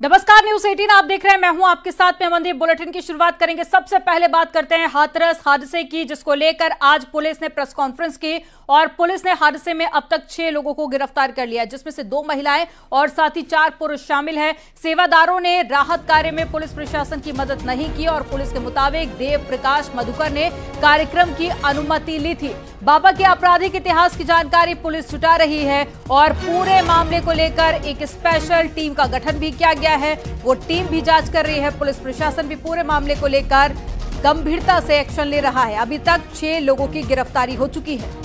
नमस्कार न्यूज़ 18 आप देख रहे हैं, मैं हूँ आपके साथ में मंदिर बुलेटिन की शुरुआत करेंगे। सबसे पहले बात करते हैं हाथरस हादसे की, जिसको लेकर आज पुलिस ने प्रेस कॉन्फ्रेंस की और पुलिस ने हादसे में अब तक छह लोगों को गिरफ़्तार कर लिया जिसमें से दो महिलाएँ और साथ ही चार पुरुष शामिल हैं। सेवादारों ने राहत कार्य में पुलिस प्रशासन की मदद नहीं की और पुलिस के मुताबिक देव प्रकाश मधुकर ने कार्यक्रम की अनुमति ली थी। बाबा के आपराधिक इतिहास की जानकारी पुलिस जुटा रही है और पूरे मामले को लेकर एक स्पेशल टीम का गठन भी किया गया है। वो टीम भी जाँच कर रही है। पुलिस प्रशासन भी पूरे मामले को लेकर गंभीरता से एक्शन ले रहा है। अभी तक छह लोगों की गिरफ्तारी हो चुकी है।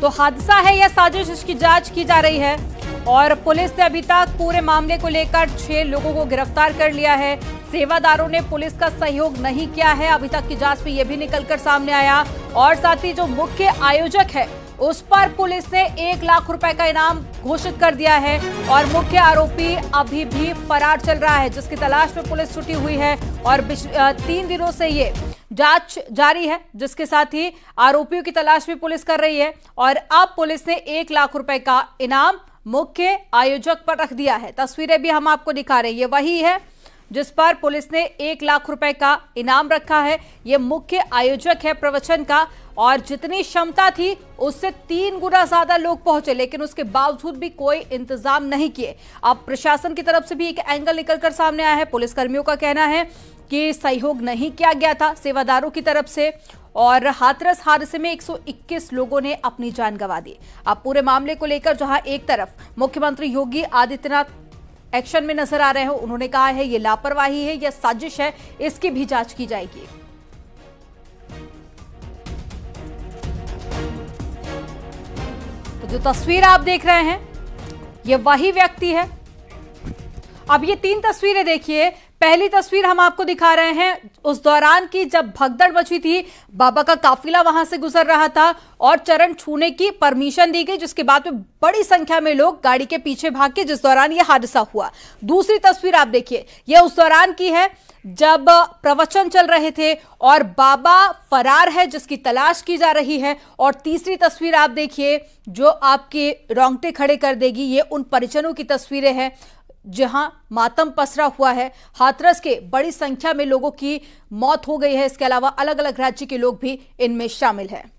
तो हादसा है या साजिश इसकी जाँच की जा रही है। और पुलिस ने अभी तक पूरे मामले को लेकर छह लोगों को गिरफ़्तार कर लिया है। सेवादारों ने पुलिस का सहयोग नहीं किया है। अभी तक की जाँच में यह भी निकलकर सामने आया। और साथ ही जो मुख्य आयोजक है, उस पर पुलिस ने एक लाख रुपए का इनाम घोषित कर दिया है। और मुख्य आरोपी अभी भी फरार चल रहा है, जिसकी तलाश में पुलिस छुटी हुई है। और तीन दिनों से ये जाँच जारी है, जिसके साथ ही आरोपियों की तलाश भी पुलिस कर रही है। और अब पुलिस ने एक लाख रुपए का इनाम मुख्य आयोजक पर रख दिया है। तस्वीरें भी हम आपको दिखा रहे हैं। ये वही है जिस पर पुलिस ने एक लाख रुपए का इनाम रखा है, ये मुख्य आयोजक है प्रवचन का, और जितनी क्षमता थी, उससे तीन गुना ज़्यादा लोग पहुँचे, लेकिन उसके बावजूद भी कोई इंतज़ाम नहीं किए। अब प्रशासन की तरफ़ से भी एक एंगल निकलकर सामने आया है। पुलिस कर्मियों का कहना है कि सहयोग नहीं किया गया था सेवादारों की तरफ़ से, और हाथरस हादसे में 121 लोगों ने अपनी जान गंवा दी। अब पूरे मामले को लेकर जहाँ एक तरफ़ मुख्यमंत्री योगी आदित्यनाथ एक्शन में नज़र आ रहे हो। उन्होंने कहा है, ये लापरवाही है, या साजिश है, इसकी भी जाँच की जाएगी। तो जो तस्वीर आप देख रहे हैं, ये वही व्यक्ति है। अब ये तीन तस्वीरें देखिए पहली तस्वीर हम आपको दिखा रहे हैं। उस दौरान की जब भगदड़ मची थी, बाबा का काफिला वहाँ से गुजर रहा था और चरण छूने की परमिशन दी गई, जिसके बाद में बड़ी संख्या में लोग गाड़ी के पीछे भाग के, जिस दौरान यह हादसा हुआ। दूसरी तस्वीर आप देखिए यह उस दौरान की है, जब प्रवचन चल रहे थे और बाबा फरार है, जिसकी तलाश की जा रही है। और तीसरी तस्वीर आप देखिए, जो आपके रोंगटे खड़े कर देगी, ये उन परिजनों की तस्वीरें हैं। जहाँ मातम पसरा हुआ है। हाथरस के बड़ी संख्या में लोगों की मौत हो गई है। इसके अलावा अलग अलग राज्य के लोग भी इनमें शामिल हैं।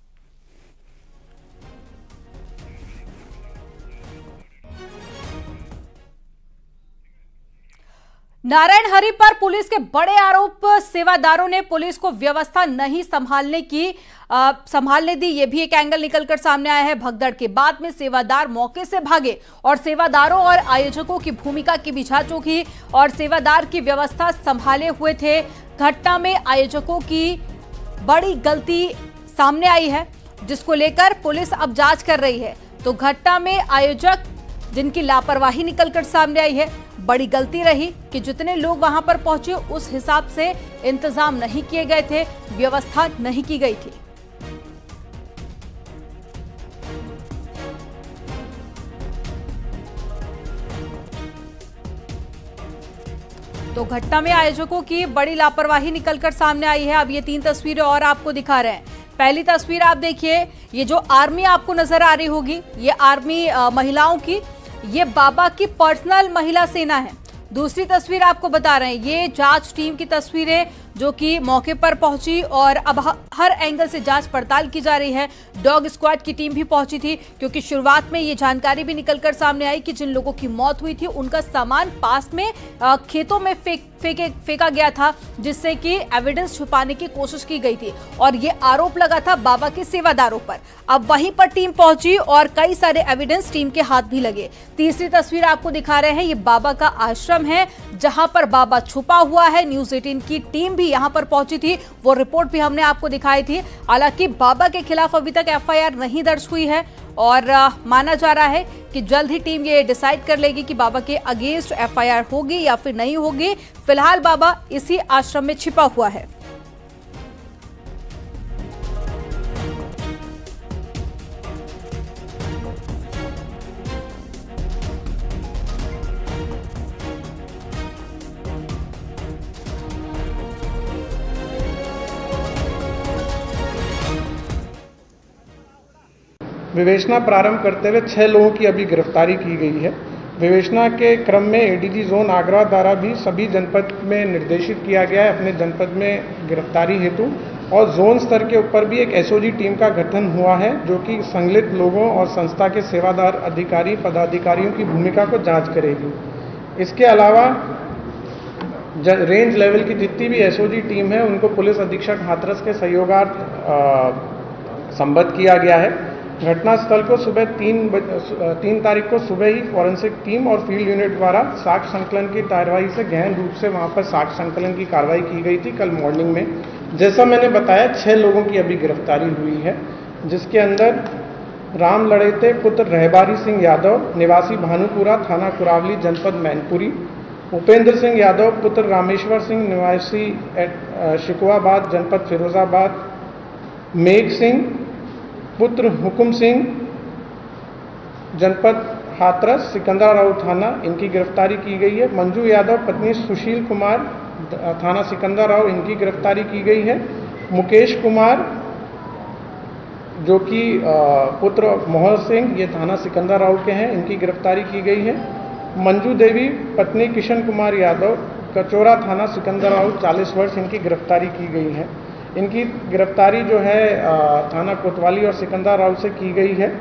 नारायण हरि पर पुलिस के बड़े आरोप, सेवादारों ने पुलिस को व्यवस्था नहीं संभालने की संभालने दी। ये भी एक एंगल निकलकर सामने आया है भगदड़ के। बाद में सेवादार मौके से भागे और सेवादारों और आयोजकों की भूमिका की भी बिछाचों की और सेवादार की व्यवस्था संभाले हुए थे। घटना में आयोजकों की बड़ी गलती सामने आई है, जिसको लेकर पुलिस अब जाँच कर रही है। तो घटना में आयोजक जिनकी लापरवाही निकलकर सामने आई है। बड़ी गलती रही कि जितने लोग वहाँ पर पहुँचे उस हिसाब से इंतज़ाम नहीं किए गए थे व्यवस्था नहीं की गई थी। तो घटना में आयोजकों की बड़ी लापरवाही निकलकर सामने आई है। अब ये तीन तस्वीरें और आपको दिखा रहे हैं। पहली तस्वीर आप देखिए ये जो आर्मी आपको नज़र आ रही होगी ये आर्मी आ, महिलाओं की ये बाबा की पर्सनल महिला सेना है। दूसरी तस्वीर आपको बता रहे हैं। ये जाँच टीम की तस्वीरें जो कि मौके पर पहुँची और अब हर एंगल से जाँच पड़ताल की जा रही है। डॉग स्क्वाड की टीम भी पहुँची थी, क्योंकि शुरुआत में ये जानकारी भी निकलकर सामने आई कि जिन लोगों की मौत हुई थी, उनका सामान पास में खेतों में फेंक, फेंके, फेंका गया था, जिससे कि एविडेंस छुपाने की कोशिश की गई थी। और ये आरोप लगा था बाबा के सेवादारों पर। अब वहीं पर टीम पहुँची और कई सारे एविडेंस टीम के हाथ भी लगे। तीसरी तस्वीर आपको दिखा रहे हैं, ये बाबा का आश्रम है। जहाँ पर बाबा छुपा हुआ है। न्यूज़ एटीन की टीम भी यहाँ पर पहुँची थी। वो रिपोर्ट भी हमने आपको दिखाई थी। हालाँकि बाबा के खिलाफ अभी तक एफआईआर नहीं दर्ज हुई है और आ, माना जा रहा है कि जल्द ही टीम ये डिसाइड कर लेगी कि बाबा के अगेंस्ट एफआईआर होगी या फिर नहीं होगी। फ़िलहाल बाबा इसी आश्रम में छिपा हुआ है। विवेचना प्रारंभ करते हुए छह लोगों की अभी गिरफ्तारी की गई है। विवेचना के क्रम में एडीजी जोन आगरा द्वारा भी सभी जनपद में निर्देशित किया गया है अपने जनपद में गिरफ्तारी हेतु। और जोन स्तर के ऊपर भी एक एसओजी टीम का गठन हुआ है, जो कि संगलित लोगों और संस्था के सेवादार अधिकारी, पदाधिकारियों की भूमिका को जाँच करेगी। इसके अलावा रेंज लेवल की जितनी भी एसओजी टीम है, उनको पुलिस अधीक्षक हाथरस के सहयोगार्थ संबद्ध किया गया है। घटनास्थल को सुबह तीन बज, तीन तारीख को सुबह ही फॉरेंसिक टीम और फ़ील्ड यूनिट द्वारा साक्ष संकलन की कार्रवाई से गहन रूप से वहाँ पर साक्ष संकलन की कार्रवाई की गई थी कल मॉर्निंग में। जैसा मैंने बताया छह लोगों की अभी गिरफ्तारी हुई है जिसके अंदर राम लड़ेते पुत्र रहबारी सिंह यादव निवासी भानुपुरा थाना कुरावली जनपद मैनपुरी उपेंद्र सिंह यादव पुत्र रामेश्वर सिंह निवासी शिकवाबाद जनपद फिरोजाबाद मेघ सिंह पुत्र हुकुम सिंह, जनपद हाथरस सिकंदराव थाना, इनकी गिरफ्तारी की गई है। मंजू यादव, पत्नी सुशील कुमार थाना सिकंदराव इनकी गिरफ्तारी की गई है। मुकेश कुमार, जो कि पुत्र मोहन सिंह, ये थाना सिकंदराव के हैं, इनकी गिरफ्तारी की गई है। मंजू देवी, पत्नी किशन कुमार यादव, कचोरा थाना सिकंदराव 40 वर्ष इनकी गिरफ्तारी की गई है। इनकी गिरफ्तारी जो है थाना कोतवाली और सिकंदर राव से की गई है।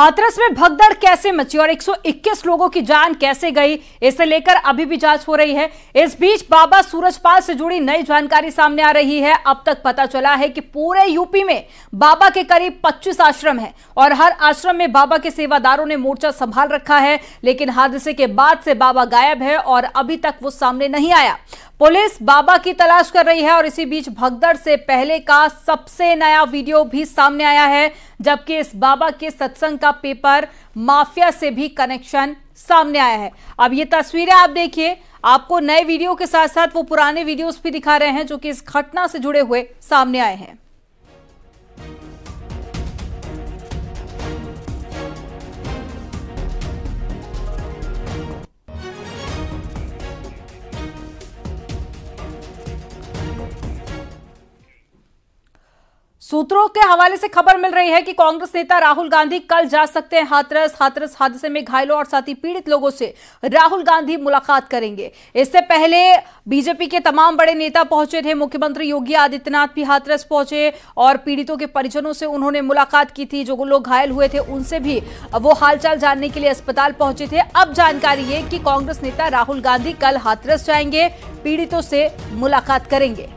हाथरस में भगदड़ कैसे मची और 121 लोगों की जान कैसे गई, इसे लेकर अभी भी जाँच हो रही है। इस बीच बाबा सूरजपाल से जुड़ी नई जानकारी सामने आ रही है। अब तक पता चला है कि पूरे यूपी में बाबा के करीब 25 आश्रम हैं और हर आश्रम में बाबा के सेवादारों ने मोर्चा संभाल रखा है, लेकिन हादसे के बाद से बाबा गायब है और अभी तक वो सामने नहीं आया। पुलिस बाबा की तलाश कर रही है और इसी बीच भगदड़ से पहले का सबसे नया वीडियो भी सामने आया है। जबकि इस बाबा के सत्संग का पेपर माफिया से भी कनेक्शन सामने आया है। अब ये तस्वीरें आप देखिए, आपको नए वीडियो के साथ साथ वो पुराने वीडियोस भी दिखा रहे हैं जो कि इस घटना से जुड़े हुए सामने आए हैं। सूत्रों के हवाले से खबर मिल रही है कि कांग्रेस नेता राहुल गांधी कल जा सकते हैं हाथरस। हाथरस हादसे में घायलों और साथ पीड़ित लोगों से राहुल गांधी मुलाकात करेंगे। इससे पहले बीजेपी के तमाम बड़े नेता पहुँचे थे। मुख्यमंत्री योगी आदित्यनाथ भी हाथरस पहुँचे और पीड़ितों के परिजनों से उन्होंने मुलाकात की थी। जो लोग घायल हुए थे, उनसे भी वो हालचाल जानने के लिए अस्पताल पहुँचे थे। अब जानकारी है कि कांग्रेस नेता राहुल गांधी कल हाथरस जाएँगे, पीड़ितों से मुलाकात करेंगे।